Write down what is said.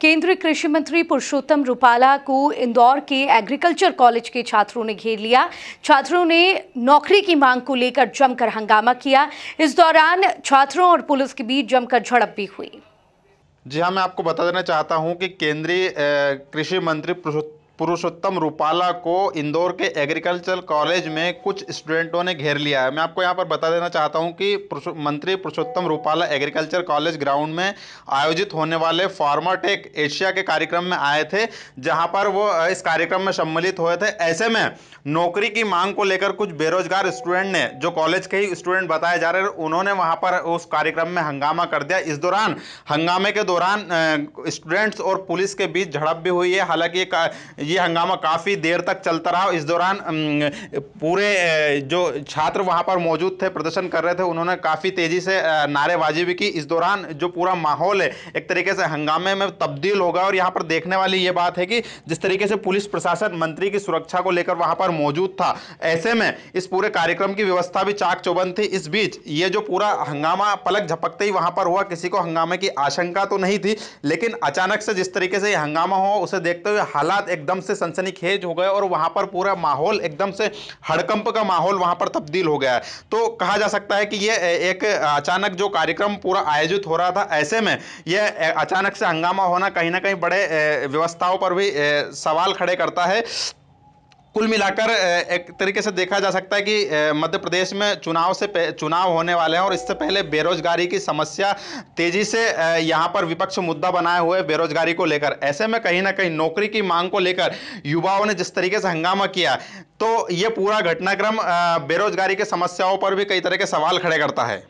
केंद्रीय कृषि मंत्री पुरुषोत्तम रूपाला को इंदौर के एग्रीकल्चर कॉलेज के छात्रों ने घेर लिया। छात्रों ने नौकरी की मांग को लेकर जमकर हंगामा किया। इस दौरान छात्रों और पुलिस के बीच जमकर झड़प भी हुई। जी हाँ मैं आपको बता देना चाहता हूँ कि केंद्रीय कृषि मंत्री पुरुषोत्तम रूपाला को इंदौर के एग्रीकल्चर कॉलेज में कुछ स्टूडेंटों ने घेर लिया है। मैं आपको यहाँ पर बता देना चाहता हूँ कि मंत्री Purushottam Rupala agriculture college ground में आयोजित होने वाले फार्मा टेक एशिया के कार्यक्रम में आए थे, जहाँ पर वो इस कार्यक्रम में सम्मिलित हुए थे। ऐसे में नौकरी की मांग को लेकर कुछ बेरोजगार स्टूडेंट ने, जो कॉलेज के ही स्टूडेंट बताए जा रहे हैं, उन्होंने वहाँ पर उस कार्यक्रम में हंगामा कर दिया। इस दौरान, हंगामे के दौरान स्टूडेंट्स और पुलिस के बीच झड़प भी हुई है। हालाँकि ये हंगामा काफ़ी देर तक चलता रहा इस दौरान पूरे जो छात्र वहाँ पर मौजूद थे, प्रदर्शन कर रहे थे, उन्होंने काफ़ी तेज़ी से नारेबाजी भी की। इस दौरान जो पूरा माहौल है, एक तरीके से हंगामे में तब्दील होगा और यहाँ पर देखने वाली ये बात है कि जिस तरीके से पुलिस प्रशासन मंत्री की सुरक्षा को लेकर वहाँ पर मौजूद था, ऐसे में इस पूरे कार्यक्रम की व्यवस्था भी चाक चौबंद थी। इस बीच ये जो पूरा हंगामा पलक झपकते ही वहाँ पर हुआ, किसी को हंगामे की आशंका तो नहीं थी, लेकिन अचानक से जिस तरीके से ये हंगामा हुआ, उसे देखते हुए हालात एकदम से सनसनीखेज हो गए और वहाँ पर पूरा माहौल एकदम से हड़कंप का माहौल वहाँ पर तब्दील हो गया तो कहा जा सकता है कि यह एक अचानक जो कार्यक्रम पूरा आयोजित हो रहा था, ऐसे में यह अचानक से हंगामा होना कहीं ना कहीं बड़े व्यवस्थाओं पर भी सवाल खड़े करता है। कुल मिलाकर एक तरीके से देखा जा सकता है कि मध्य प्रदेश में चुनाव से चुनाव होने वाले हैं और इससे पहले बेरोजगारी की समस्या तेज़ी से यहाँ पर विपक्ष मुद्दा बनाए हुए बेरोजगारी को लेकर। ऐसे में कहीं ना कहीं नौकरी की मांग को लेकर युवाओं ने जिस तरीके से हंगामा किया तो ये पूरा घटनाक्रम बेरोजगारी के समस्याओं पर भी कई तरह के सवाल खड़े करता है।